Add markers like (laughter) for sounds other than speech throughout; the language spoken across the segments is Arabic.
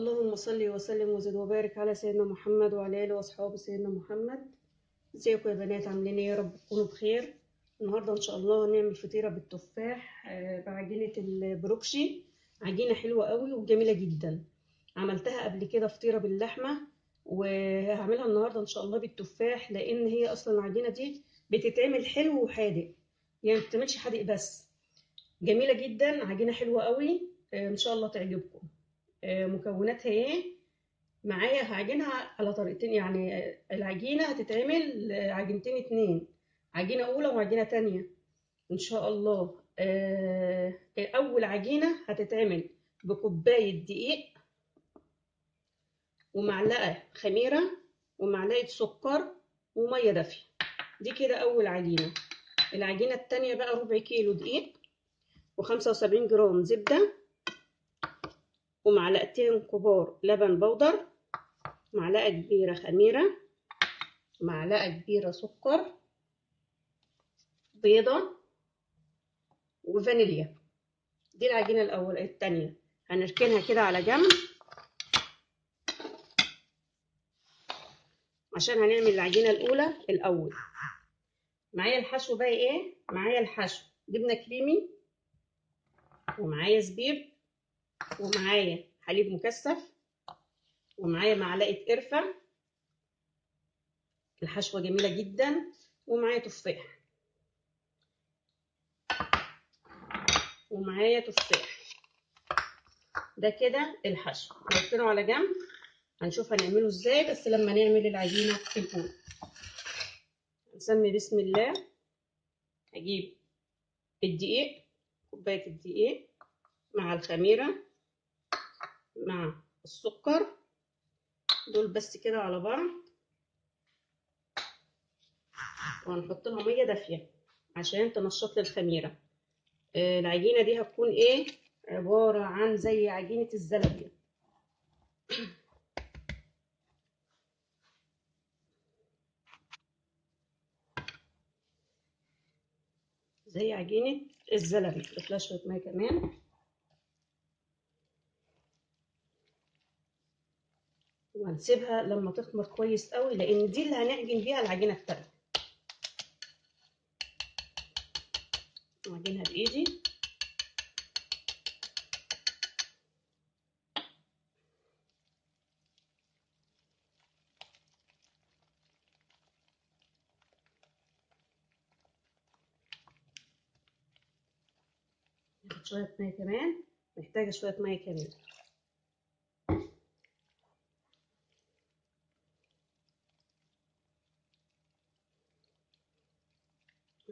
اللهم صل وسلم وزد وبارك على سيدنا محمد وعلى آله وأصحابه سيدنا محمد. إزيكم يا بنات؟ عاملين إيه يا رب؟ تكونوا بخير. النهارده إن شاء الله هنعمل فطيرة بالتفاح آه، بعجينه البروكشي. عجينة حلوة قوي وجميلة جدا. عملتها قبل كده فطيرة باللحمة وهعملها النهارده إن شاء الله بالتفاح لأن هي أصلا العجينة دي بتتعمل حلو وحادق. يعني ما حادق بس. جميلة جدا عجينة حلوة قوي آه، إن شاء الله تعجبكم. آه، مكوناتها إيه؟ معايا هعجنها على طريقتين يعني آه، العجينة هتتعمل آه، عجينتين اتنين عجينة أولى وعجينة تانية. إن شاء الله. آه، أول عجينة هتتعمل بكوباية دقيق ومعلقة خميرة ومعلقة سكر ومية دافية. دي كده أول عجينة. العجينة التانية بقى ربع كيلو دقيق و75 جرام زبدة. ومعلقتين كبار لبن بودر معلقة كبيرة خميرة معلقة كبيرة سكر بيضة وفانيليا. دي العجينة الأول التانية. هنركنها كده على جنب عشان هنعمل العجينة الأولى الأول. معايا الحشو بقى إيه؟ معايا الحشو. جبنة كريمي ومعايا زبيب. ومعايا حليب مكثف ومعايا معلقة قرفة. الحشوة جميلة جدا ومعايا تفاح. ومعايا تفاح. ده كده الحشو. نركنه على جنب. هنشوف هنعمله إزاي بس لما نعمل العجينة في الأول نسمي بسم الله. هجيب الدقيق كوباية الدقيق مع الخميرة. مع السكر. دول بس كده على بعض. وهنحط لها مية دافية عشان تنشط لي الخميرة. آه، العجينة دي هتكون إيه؟ عبارة عن زي عجينة الزلابية. زي عجينة الزلابية. شوية مية كمان. وهنسيبها لما تخمر كويس قوي لأن دي اللي هنعجن بيها العجينة التانية. اعجنها بإيدي. شوية مية كمان محتاجة شوية مية كمان.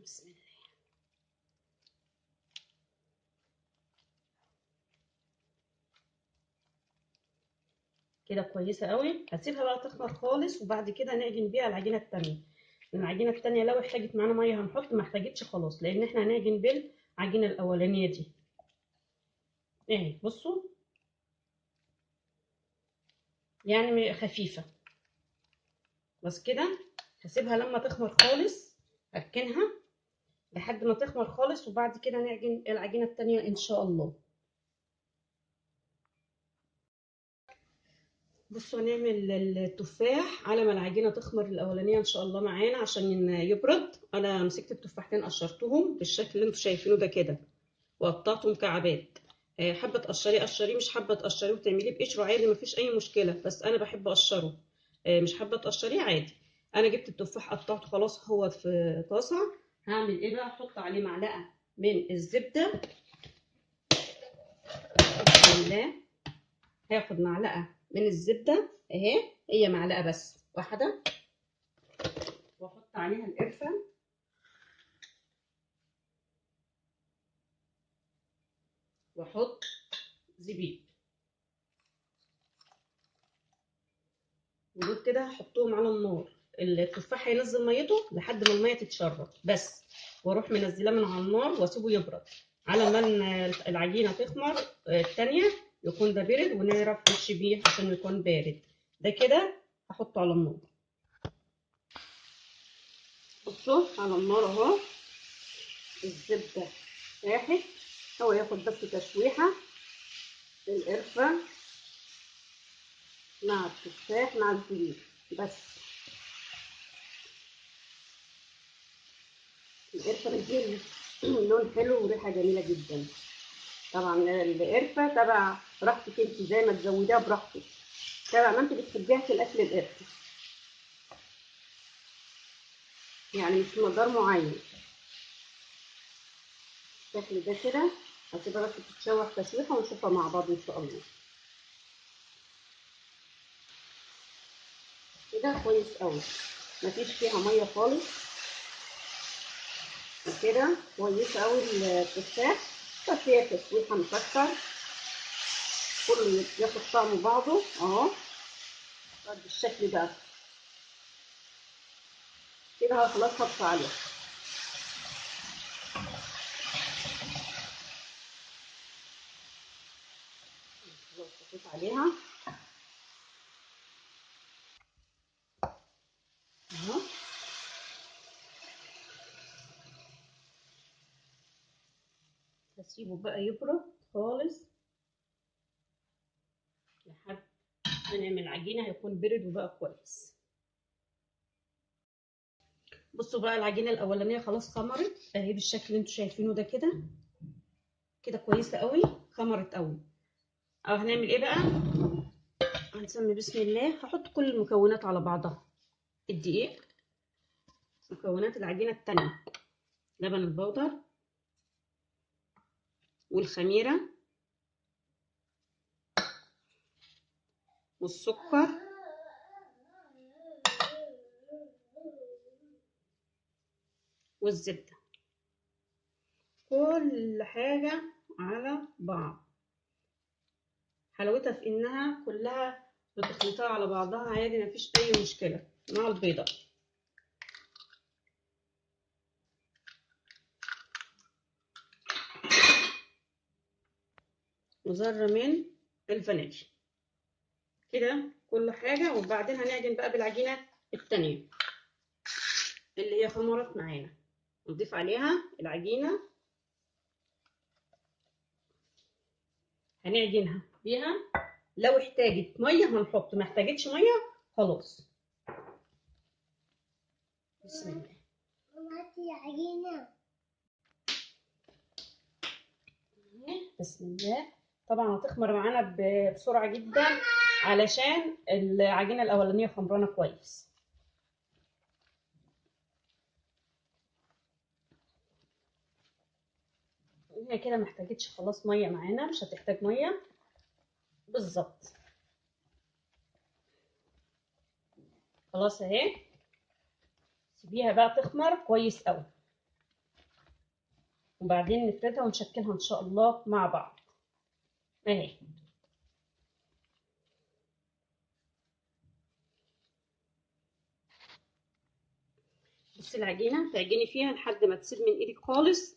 بسم الله. كده كويسة قوي. هسيبها بقى تخمر خالص وبعد كده نعجن بيها العجينة التانية. العجينة التانية لو احتاجت معانا مية هنحط ما احتاجتش خلاص لأن إحنا هنعجن بالعجينة الأولانية دي. اهي بصوا. يعني خفيفة. بس كده هسيبها لما تخمر خالص أركنها. لحد ما تخمر خالص وبعد كده نعجن العجينة التانية إن شاء الله. بصوا هنعمل التفاح على ما العجينة تخمر الأولانية إن شاء الله معانا عشان يبرد. أنا مسكت التفاحتين قشرتهم بالشكل اللي أنتوا شايفينه ده كده وقطعته مكعبات آه، حابة تقشريه قشريه. مش حابة تقشريه وتعمليه بقشره عادي مفيش أي مشكلة بس أنا بحب أقشره. آه، مش حابة تقشريه؟ عادي. أنا جبت التفاح قطعته خلاص هو في طاسة. هعمل إيه بقى؟ أحط عليه معلقة من الزبدة. بسم الله. هاخد معلقة من الزبدة أهي هي معلقة بس واحدة. وأحط عليها القرفة. وأحط زبيب. ودول كده هحطهم على النار. التفاح هينزل ميته لحد ما المية تتشرب. بس وأروح منزلاه من على النار واسيبه يبرد. على ما العجينة تخمر التانية يكون ده بارد ونعرف نمشي بيه عشان يكون بارد. ده كده هحطه على النار. بصوا على النار اهو. الزبدة ساحت هو ياخد بس تشويحة. القرفة مع التفاح مع الزبيب بس. القرفة بتدي (clears throat) لون حلو وريحة جميلة جدا. طبعا القرفة تبع براحتك انت زي ما تزوديها براحتك. تبع ما انت بتحبيها في الأكل القرفة. يعني مش مقدار معين. الشكل ده كده هسيبها بس تتشوح تشويحة ونشوفها مع بعض إن شاء الله. كده كويس قوي مفيش فيها مية خالص. وكده كويسه قوي التفاح هي تسويحة مسكر كله ياخد طعم بعضه. أهو. بالشكل ده. كده خلاص هطفي عليها عليها اهو هسيبه بقى يبرد خالص. لحد ما نعمل عجينه هيكون برد وبقى كويس. بصوا بقى العجينة الأولانية خلاص خمرت. أهي بالشكل اللي أنتوا شايفينه ده كده. كده كويسة قوي. خمرت قوي. آه هنعمل إيه بقى؟ هنسمي بسم الله. هحط كل المكونات على بعضها. الدقيق مكونات العجينة التانية. لبن البودر. والخميرة والسكر والزبدة. كل حاجة على بعض. حلاوتها في إنها كلها بتخلطها على بعضها عادي مفيش أي مشكلة. مع البيضة. وذرة من الفانيليا. كده كل حاجة وبعدين هنعجن بقى بالعجينة التانية اللي هي خمرت معانا. نضيف عليها العجينة. هنعجنها بيها. لو احتاجت مية هنحط ما احتاجتش مية خلاص. بسم الله. عجينة. بسم الله. طبعا هتخمر معانا ب- بسرعة جدا علشان العجينة الأولانية خمرانة كويس. هي كده محتاجتش خلاص مية معانا مش هتحتاج مية. بالظبط. خلاص اهي. سيبيها بقى تخمر كويس قوي. وبعدين نفردها ونشكلها إن شاء الله مع بعض. اهي بصي العجينة تعجني فيها لحد ما تسيب من إيدك خالص.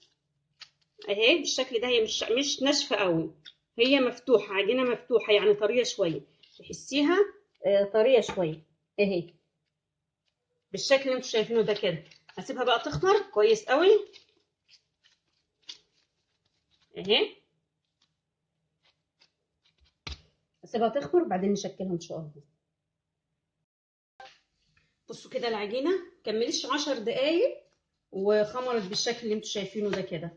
أهي بالشكل ده هي مش مش ناشفة قوي. هي مفتوحة عجينة مفتوحة يعني طرية شوية. تحسيها آه، طرية شوية. أهي. بالشكل اللي أنتوا شايفينه ده كده. هسيبها بقى تخمر. كويس قوي. أهي. هسيبها تخمر وبعدين نشكلها إن شاء الله. بصوا كده العجينة كملتش عشر دقايق وخمرت بالشكل اللي أنتوا شايفينه ده كده.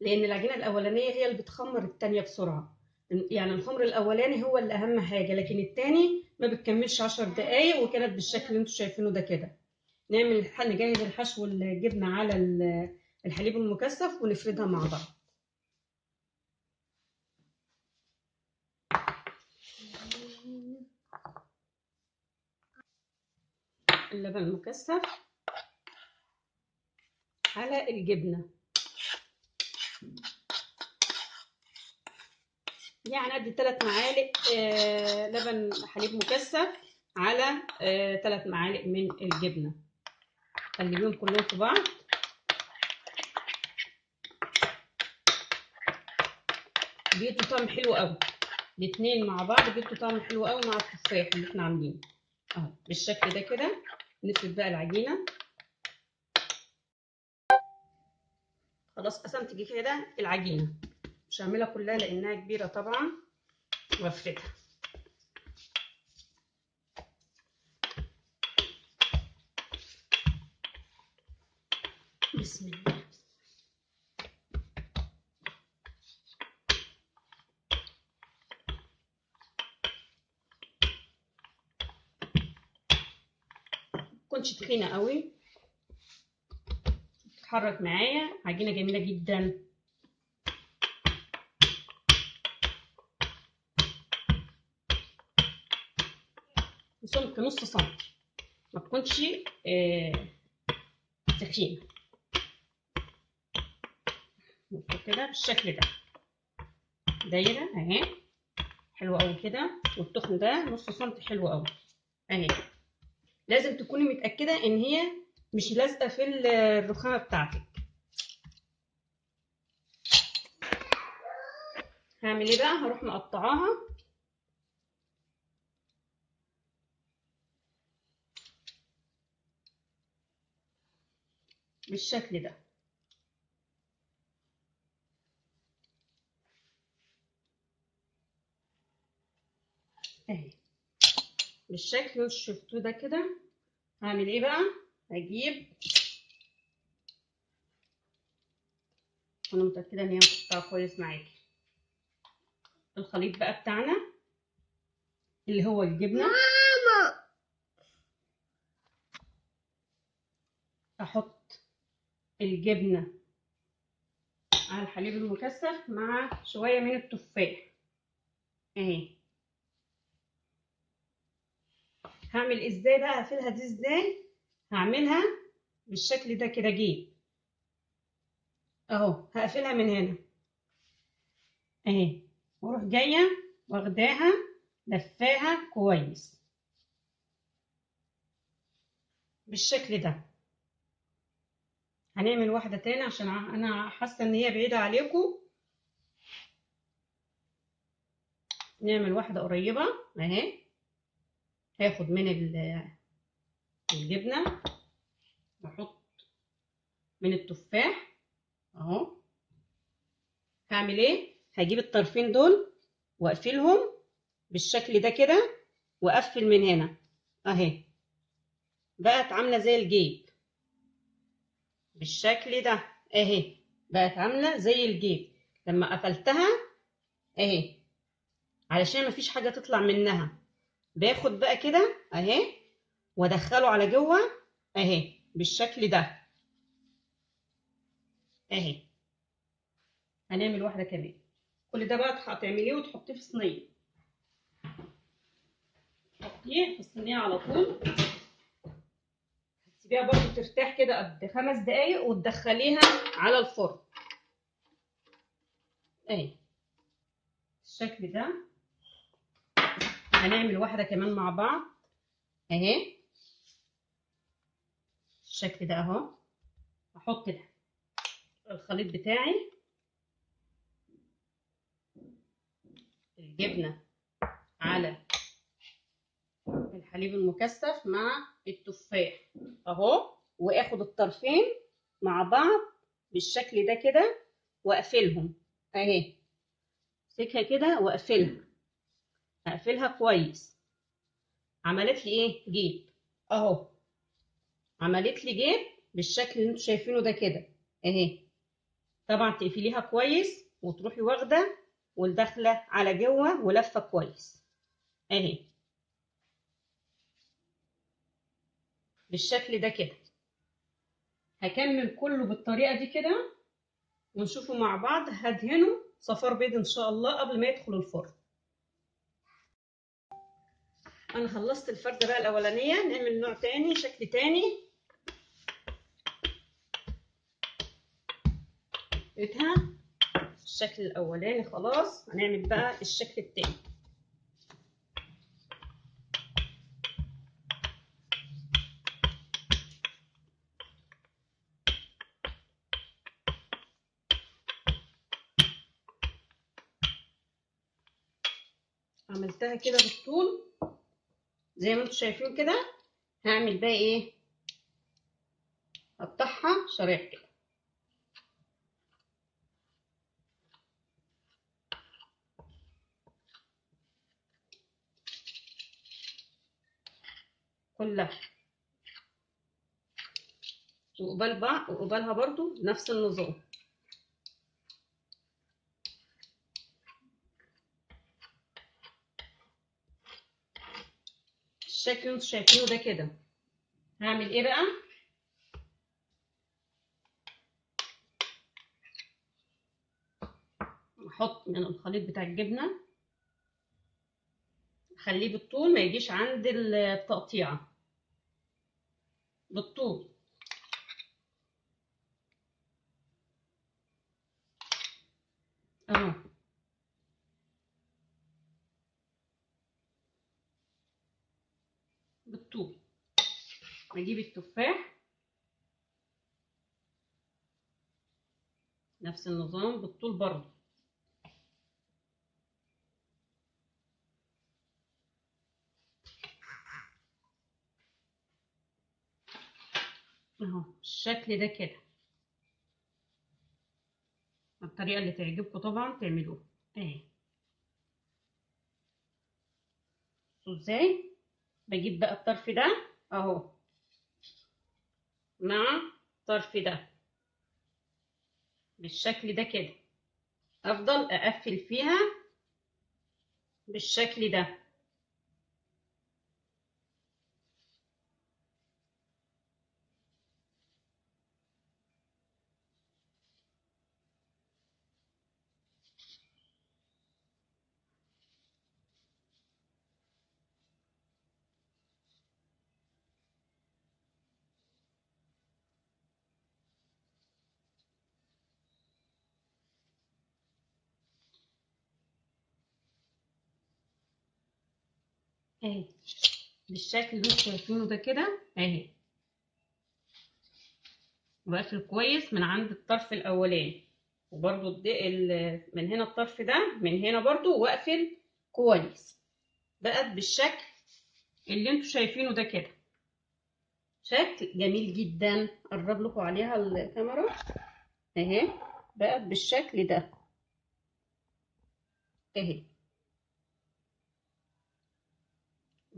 لأن العجينة الأولانية هي اللي بتخمر التانية بسرعة. يعني الخمر الأولاني هو اللي أهم حاجة لكن التاني ما بتكملش عشر دقايق وكانت بالشكل اللي أنتوا شايفينه ده كده. نعمل نجهز الحشو الجبنه على ال- الحليب المكثف ونفردها مع بعض. اللبن المكثف على الجبنة. يعني أدي ثلاث معالق آه، لبن حليب مكثف على ثلاث معالق من الجبنة. قلبيهم كلهم في بعض. بيدوا طعم حلو قوي. الاتنين مع بعض بيدوا طعم حلو قوي مع التفاح اللي إحنا عاملينه. اهو بالشكل ده كده. نفرد بقى العجينة. خلاص قسمت كده العجينة. مش هعملها كلها لأنها كبيرة طبعا. وأفردها. تكونش تخينة قوي. تتحرك معايا. عجينة جميلة جدا. سمك نص سنتي ما تكونش آه كده بالشكل ده. دايرة أهي. حلوة قوي كده. والتخن ده نص سنتي حلو قوي أهي. لازم تكوني متأكدة إن هي مش لازقة في الرخامة بتاعتك. هعمل إيه بقى؟ هروح مقطعاها. بالشكل ده اهي بالشكل اللي شفتوه ده كده. هعمل إيه بقى؟ هجيب أنا متأكدة إن هي مقطعه كويس معاكي. الخليط بقى بتاعنا اللي هو الجبنة. ماما! أحط الجبنة على الحليب المكثف مع شوية من التفاح. أهي. هعمل إزاي بقى؟ هقفلها دي إزاي؟ هعملها بالشكل ده كده جيب. أهو هقفلها من هنا. أهي. وأروح جاية واخداها لفاها كويس. بالشكل ده. هنعمل واحدة تاني عشان أنا حاسة إن هي بعيدة عليكم. نعمل واحدة قريبة. أهي. هاخد من الجبنة واحط من التفاح أهو. هعمل إيه؟ هجيب الطرفين دول وأقفلهم بالشكل ده كده وأقفل من هنا. أهي. بقت عاملة زي الجيب. بالشكل ده. أهي. بقت عاملة زي الجيب. لما قفلتها أهي. علشان مفيش حاجة تطلع منها. باخد بقى كده اهي وادخله على جوه اهي بالشكل ده. اهي. هنعمل واحدة كمان. كل ده بقى هتعمليه وتحطيه في صينية. تحطيه في الصينية على طول. هتسيبيها برضو ترتاح كده قد خمس دقايق وتدخليها على الفرن. اهي. الشكل ده. هنعمل واحدة كمان مع بعض. اهي. الشكل ده اهو. أحط الخليط بتاعي. الجبنة على الحليب المكثف مع التفاح اهو. واخد الطرفين مع بعض بالشكل ده كده واقفلهم. اهي. امسكها كده واقفلها. اقفلها كويس. عملت لي إيه؟ جيب. أهو. عملت لي جيب بالشكل اللي أنتوا شايفينه ده كده. أهي. طبعا تقفليها كويس وتروحي واخدة والداخلة على جوه ولفة كويس. أهي. بالشكل ده كده. هكمل كله بالطريقة دي كده ونشوفه مع بعض. هدهنه. صفار بيض إن شاء الله قبل ما يدخل الفرن. أنا خلصت الفردة بقى الأولانية نعمل نوع تاني شكل تاني. لقيتها؟ الشكل الأولاني خلاص. هنعمل بقى الشكل التاني. عملتها كده بالطول. زي ما أنتم شايفين كده هعمل بقى إيه؟ اقطعها شرايح كده. كلها. وقبال بعض وقبالها برضو نفس النظام. الشكل اللي أنتوا شايفينه ده كده. هعمل إيه بقى؟ أحط من الخليط بتاع الجبنة. خليه بالطول ما يجيش عند التقطيعه بالطول اهو بالطول أجيب التفاح. نفس النظام بالطول برضه. أهو بالشكل ده كده. الطريقة اللي تعجبكم طبعا تعملوها. أهي. إزاي بجيب بقى الطرف ده أهو. مع الطرف ده. بالشكل ده كده. أفضل أقفل فيها بالشكل ده. اهي. بالشكل اللي أنتوا شايفينه ده كده اهي. بقفل كويس من عند الطرف الاولاني. وبرضو من هنا الطرف ده من هنا برضو واقفل كويس. بقت بالشكل اللي أنتوا شايفينه ده كده. شكل جميل جدا. قرب لكم عليها الكاميرا. اهي. بقت بالشكل ده. اهي.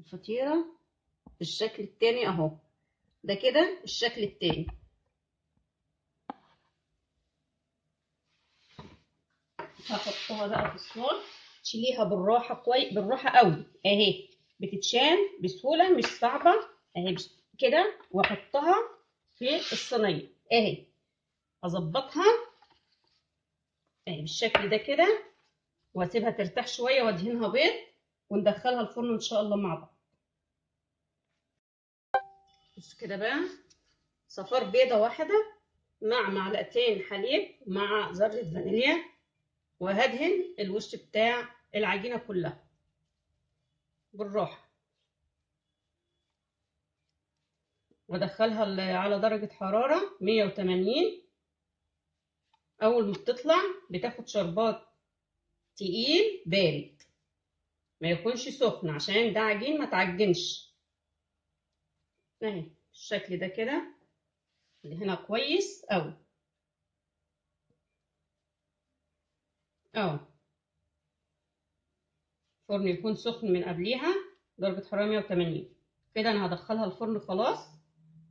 الفطيرة بالشكل التاني أهو. ده كده الشكل التاني. هحطها بقى في الصاج تشيليها بالراحة كويس بالراحة قوي. أهي بتتشال بسهولة مش صعبة. أهي كده وأحطها في الصينية. أهي أظبطها. أهي بالشكل ده كده. وأسيبها ترتاح شوية وأدهنها بيض وندخلها الفرن إن شاء الله مع بعض. بص كده بقى؟ صفار بيضة واحدة مع معلقتين حليب مع ذرة فانيليا وهدهن الوش بتاع العجينة كلها. بالراحة. وأدخلها على درجة حرارة 180 أول ما بتطلع بتاخد شربات تقيل بارد. ما يكونش سخن عشان ده عجين ما تعجنش. اهي بالشكل ده كده. هنا كويس قوي اهو الفرن يكون سخن من قبليها درجة حرارة 180 كده أنا هدخلها الفرن خلاص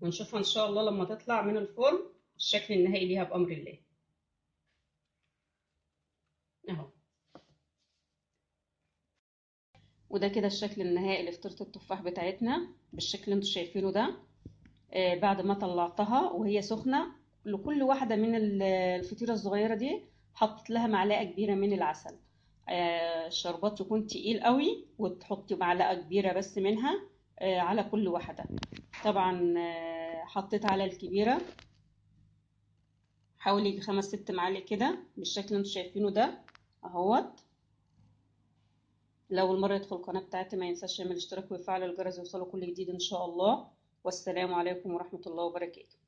ونشوفها إن شاء الله لما تطلع من الفرن الشكل النهائي ليها بأمر الله اهو وده كده الشكل النهائي لفطيرة التفاح بتاعتنا بالشكل اللي أنتوا شايفينه ده. آه بعد ما طلعتها وهي سخنة لكل واحدة من الفطيرة الصغيرة دي حطيت لها معلقة كبيرة من العسل. آه الشربات يكون تقيل قوي وتحطي معلقة كبيرة بس منها آه على كل واحدة. طبعا حطيت على الكبيرة حوالي خمس ست معالق كده بالشكل اللي أنتوا شايفينه ده اهوت. لو اول مره يدخل القناة بتاعتي ما ينساش يعمل اشتراك ويفعل الجرس يوصله كل جديد إن شاء الله. والسلام عليكم ورحمة الله وبركاته.